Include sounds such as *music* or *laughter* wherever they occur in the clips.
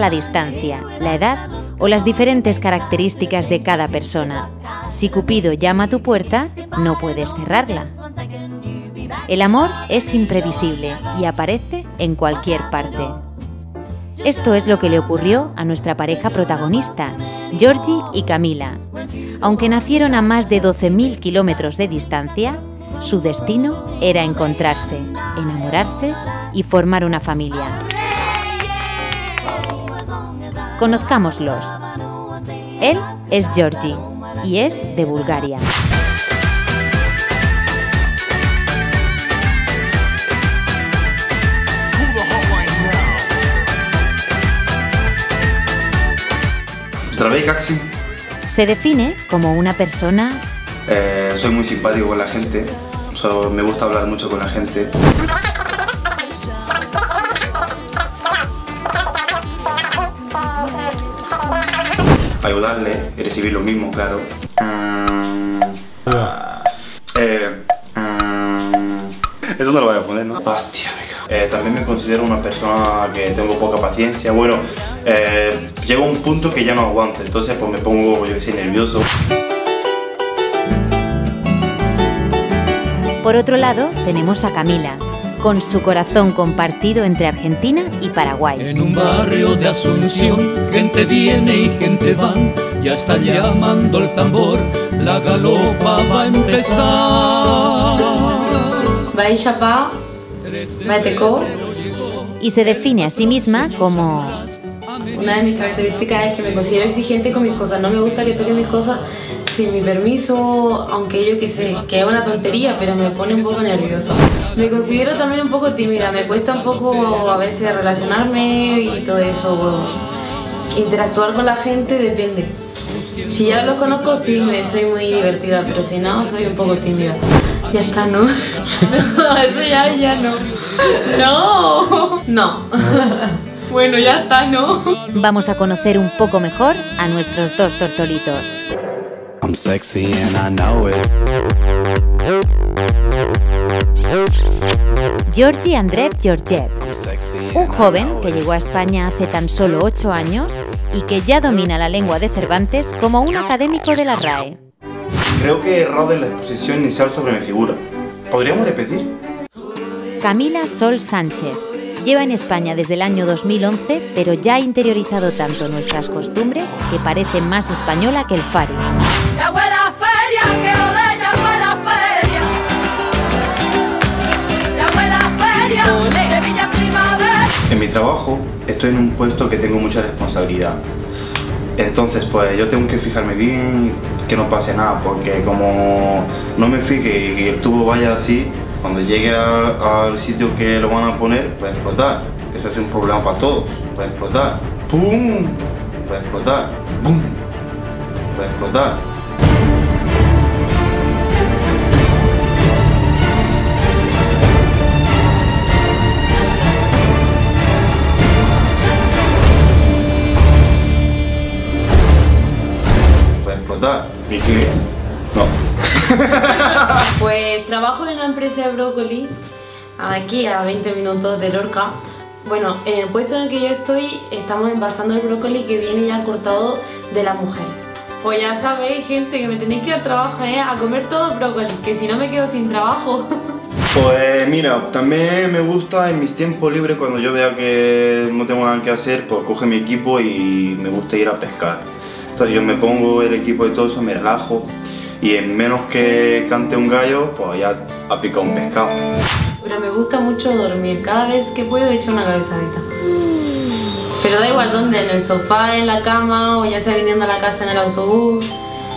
la distancia, la edad o las diferentes características de cada persona. Si Cupido llama a tu puerta, no puedes cerrarla. El amor es imprevisible y aparece en cualquier parte. Esto es lo que le ocurrió a nuestra pareja protagonista, Georgie y Camila. Aunque nacieron a más de 12.000 kilómetros de distancia, su destino era encontrarse, enamorarse y formar una familia. Conozcámoslos. Él es Georgie y es de Bulgaria. Se define como una persona... Eh, soy muy simpático con la gente, me gusta hablar mucho con la gente. Ayudarle y recibir lo mismo, claro. Eh, eso no lo voy a poner, ¿no? Hostia, eh, también me considero una persona que tengo poca paciencia. Bueno, eh, llego a un punto que ya no aguanto, entonces pues me pongo, yo que sé, nervioso. Por otro lado, tenemos a Camila, con su corazón compartido entre Argentina y Paraguay. En un barrio de Asunción, gente viene y gente va, ya está llamando el tambor, la galopa va a empezar. Va y se define a sí misma como... Una de mis características es que me considero exigente con mis cosas. No me gusta que toquen mis cosas sin mi permiso, aunque yo que sé, que es una tontería, pero me pone un poco nervioso. Me considero también un poco tímida, me cuesta un poco a veces relacionarme y todo eso. Interactuar con la gente depende. Si ya lo conozco, sí, me soy muy divertida, pero si no, soy un poco tímida. Ya está, ¿no? No, *laughs* eso ya, ya no. No, no. *laughs* Bueno, ya está, ¿no? Vamos a conocer un poco mejor a nuestros dos tortolitos. I'm sexy and I know it. Georgi Andrev Georgiev, un joven que llegó a España hace tan solo 8 años y que ya domina la lengua de Cervantes como un académico de la RAE. Creo que he errado en la exposición inicial sobre mi figura. ¿Podríamos repetir? Camila Sol Sánchez. Lleva en España desde el año 2011, pero ya ha interiorizado tanto nuestras costumbres que parece más española que el Fari. En mi trabajo estoy en un puesto que tengo mucha responsabilidad. Entonces, pues yo tengo que fijarme bien que no pase nada, porque como no me fije y el tubo vaya así, cuando llegue al, sitio que lo van a poner, puede explotar. Eso es un problema para todos. Puede explotar. ¡Pum! Puede explotar. ¡Pum! Explotar. Puede explotar. ¿Y qué? No. *laughs* Pues trabajo en la empresa de brócoli, aquí a 20 minutos de Lorca. Bueno, en el puesto en el que yo estoy estamos envasando el brócoli que viene ya cortado de la mujer. Pues ya sabéis, gente, que me tenéis que dar trabajo ¿eh? a comer todo brócoli, que si no me quedo sin trabajo. *laughs* Pues mira, también me gusta en mis tiempos libres cuando yo vea que no tengo nada que hacer, pues coge mi equipo y me gusta ir a pescar. Yo me pongo el equipo y todo eso, me relajo y en menos que cante un gallo, pues ya ha picado un pescado. Pero me gusta mucho dormir, cada vez que puedo echo una cabezadita. Pero da igual dónde, en el sofá, en la cama o ya sea viniendo a la casa en el autobús.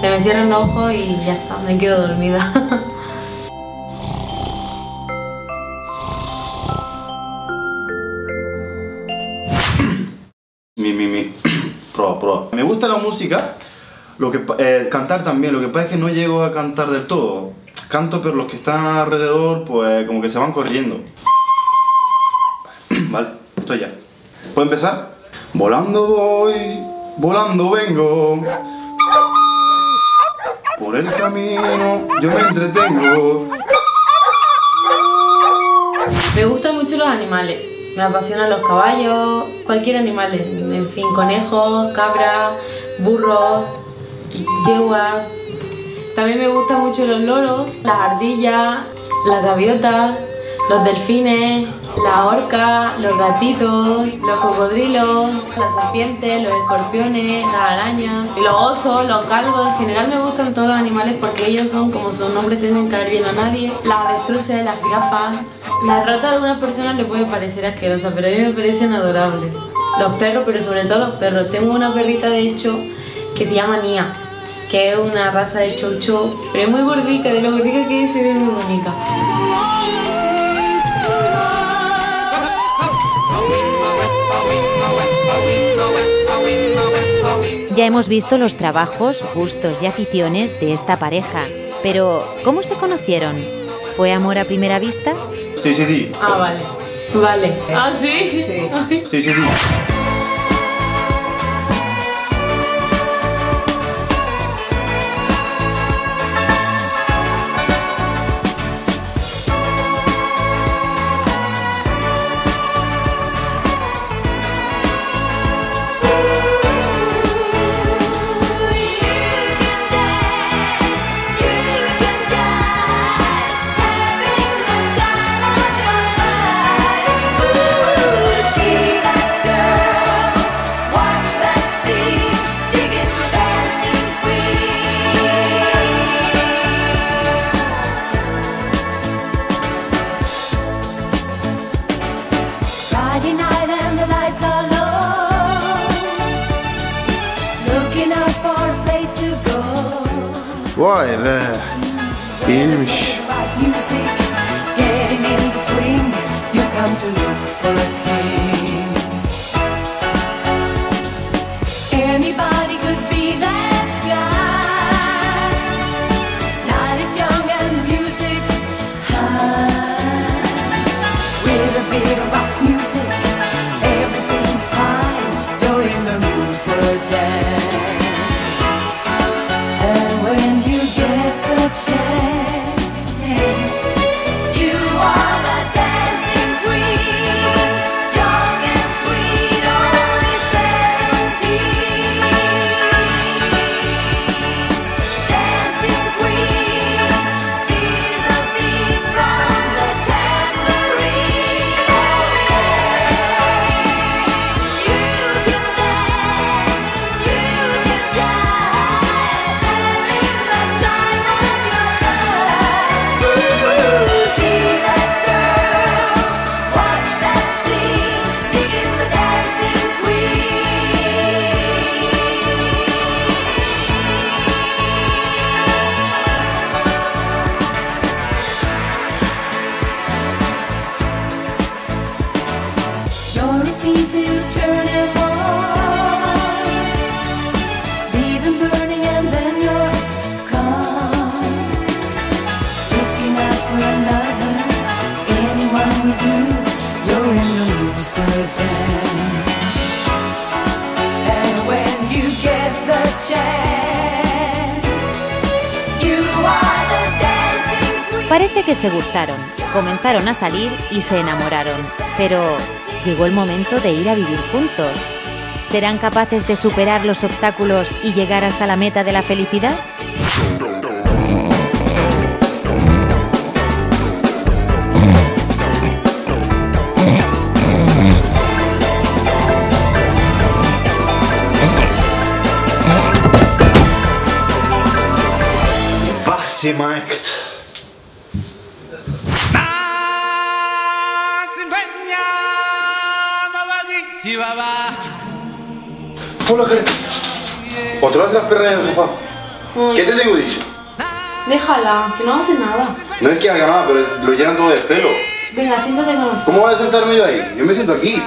Se me cierran los ojos y ya está, me quedo dormida. *laughs* Me gusta la música, lo que, eh, cantar también, lo que pasa es que no llego a cantar del todo. Canto, pero los que están alrededor, pues como que se van corriendo. *clears throat* Vale, estoy ya. ¿Puedo empezar? Volando voy, volando vengo. Por el camino yo me entretengo. Me gustan mucho los animales Me apasionan los caballos, cualquier animal, en fin, conejos, cabras, burros, yeguas. También me gustan mucho los loros, las ardillas, las gaviotas, los delfines, la orca, los gatitos, los cocodrilos, las serpientes, los escorpiones, las arañas, los osos, los galgos. En general me gustan todos los animales porque ellos son, como su nombre, tienden caer bien a nadie. Las avestruces, las jirafas. La rata a algunas personas le puede parecer asquerosa, pero a mí me parecen adorables. Los perros, pero sobre todo los perros. Tengo una perrita, de hecho, que se llama Nia, que es una raza de chow chow, pero es muy gordita, de lo gordita que es, se ve muy bonita. Ya hemos visto los trabajos, gustos y aficiones de esta pareja, pero ¿cómo se conocieron? ¿Fue amor a primera vista? Sí, sí, sí. Ah, vale. Vale. ¿Ah, sí? Sí, sí, sí. Friday Vay be. İyiymiş. Parece que se gustaron, comenzaron a salir y se enamoraron, pero llegó el momento de ir a vivir juntos. ¿Serán capaces de superar los obstáculos y llegar hasta la meta de la felicidad? Bassimakt. Hola, Karen. ¿Otra vez las perras en el sofá? ¿Qué te tengo dicho? Déjala, que no hace nada. No es que haga nada, pero lo llenan todo de pelo. Venga, siéntate con nosotros. ¿Cómo voy a sentarme yo ahí? Yo me siento aquí.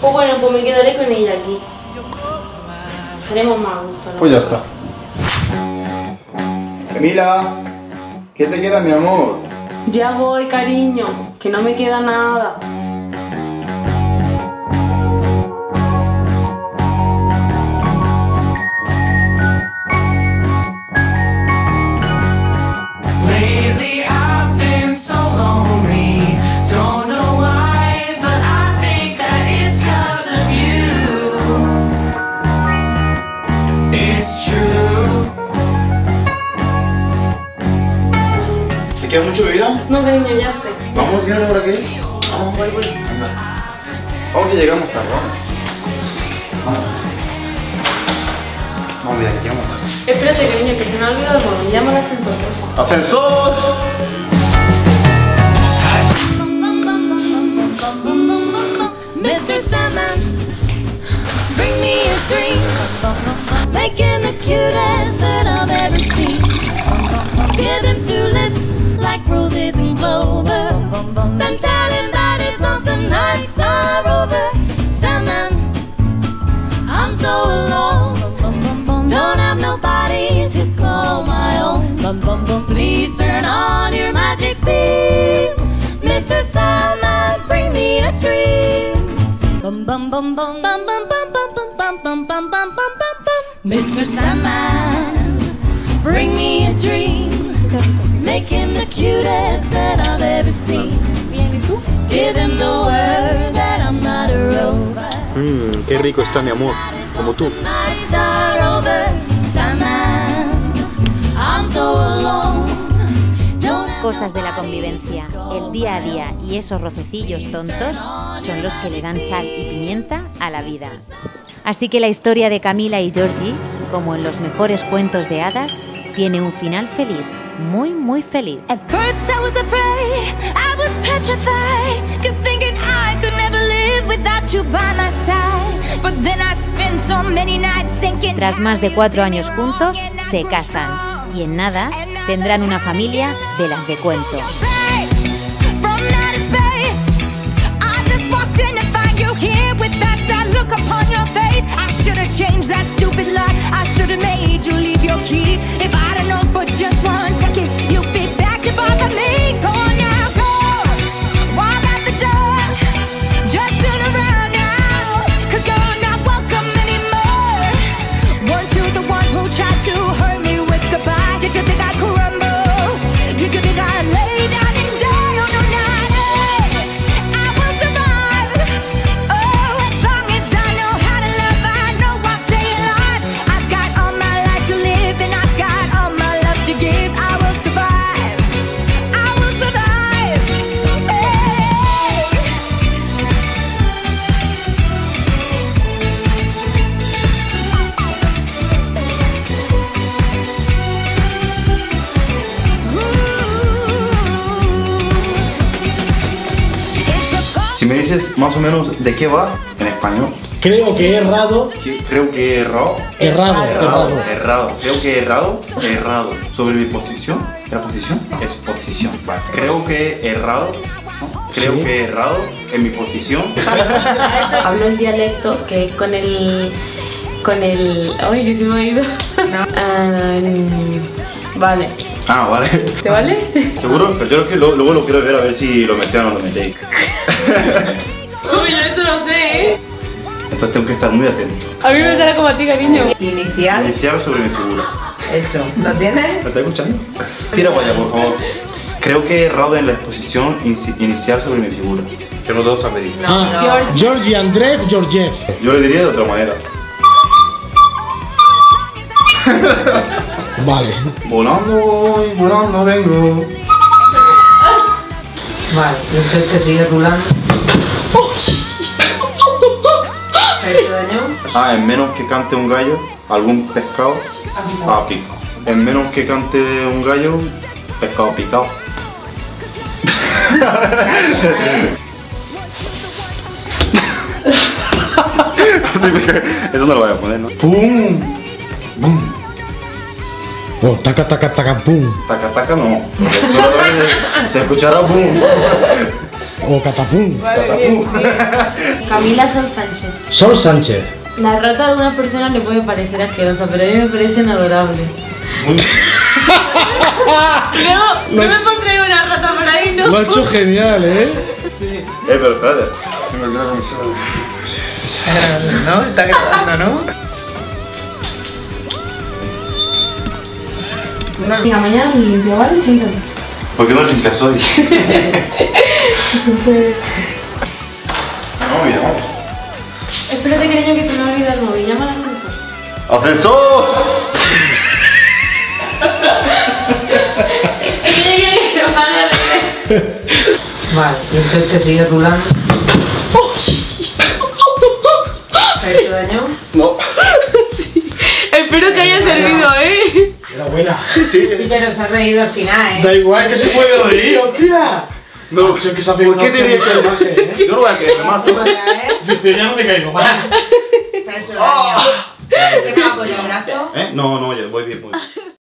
Pues bueno, pues me quedaré con ella aquí. Haremos más gusto, ¿no? Pues ya está. Camila, ¿qué te queda, mi amor? Ya voy, cariño, que no me queda nada. No, cariño, ya estoy. Vamos, mira por aquí. Vamos, voy, voy. Vamos que llegamos tarde, vamos. Vamos. Vamos, mira, que llegamos tarde. Espérate, cariño, que se me ha olvidado el móvil. Llama al ascensor, por favor. ¡Ascensor! Mr. Sandman, bring me a drink. Making the cutest that I've ever seen. Own. Please turn on your magic beam. Mr. Sandman, bring me a dream. Bum bum bum bum bum bum bum bum bum bum bum bum bum bum bum bum. Mr. Sandman, bring me a dream. Make him the cutest that I've ever seen. Give him the word that I'm not a rover. Mmm, qué rico está mi amor, como tú. Cosas de la convivencia, el día a día y esos rocecillos tontos son los que le dan sal y pimienta a la vida. Así que la historia de Camila y Georgie, como en los mejores cuentos de hadas, tiene un final feliz, muy muy feliz. Tras más de cuatro años juntos, se casan y en nada tendrán una familia de las de cuento. changed that stupid lie. I should have made you leave your key. If I'd have known for just one second. Dices más o menos de qué va en español, Creo que he errado, creo que he errado. errado, Errado, errado. Creo que he errado, errado. Sobre mi posición, ¿era posición? Es posición. Vale. Creo que he errado, ¿no? Creo Sí. que he errado en mi posición. *laughs* Hablo el dialecto que con el. con el. Ay, que se me ha ido. Mm, vale. Ah, vale. ¿Te vale? *laughs* ¿Seguro? Pero yo creo que lo- luego lo quiero ver a ver si lo metéis o no lo metéis. Uy, yo eso no sé, ¿eh? Entonces tengo que estar muy atento. A mí me sale como a ti, cariño. Inicial, Iniciar sobre mi figura. eso. ¿Lo tienes? ¿Me estás escuchando? Tira allá, por favor. Creo que he errado en la exposición inicial sobre mi figura. Que no todos han pedido. Ah, Georgie Andreev Georgiev. Yo le diría de otra manera. Vale. Volando voy, volando vengo. Vale, y entonces te sigue rulando. ¿Te *laughs* ha hecho daño? Ah, en menos que cante un gallo, algún pescado ha picado. En menos que cante un gallo, pescado picado. *laughs* *laughs* Así cae. Eso no lo voy a poner, ¿no? ¡Pum! ¡Bum! Oh, taca, taca, taca, pum. Taca, taca, no. Se- se escuchará ¡pum! O catapum. Catapum. Camila Sol Sánchez. Sol Sánchez. La rata a algunas personas le puede parecer asquerosa, pero a mí me parecen adorables. *laughs* Luego, no me pondré una rata por ahí, ¿no? Lo ha hecho genial, ¿eh? Eh, pero espérate. *laughs* ¿No? Está grabando, ¿no? Venga, mañana me limpio, ¿vale? Siéntate. ¿Por qué no limpias hoy? *laughs* no, mira, vamos. Espérate, cariño, que se me olvida el móvil. Llama al ascensor. ¡Ascensor! *laughs* Es que yo quería que te pare al revés. Vale, y entonces te sigue rulando. ¿Te ha hecho daño? No. Espero que haya servido, ¿eh? Era buena. Sí, Sí, pero se ha reído al final, Da ¿eh? igual que se puede reír, hostia. No, Sé que se ha ¿por qué que personaje, ¿eh? Yo no voy a querer más, vez, Dice, ya no me caigo más. te ha hecho daño. ¿Qué me ha apoyado el brazo? ¿Eh? No, no, ya voy bien, voy bien.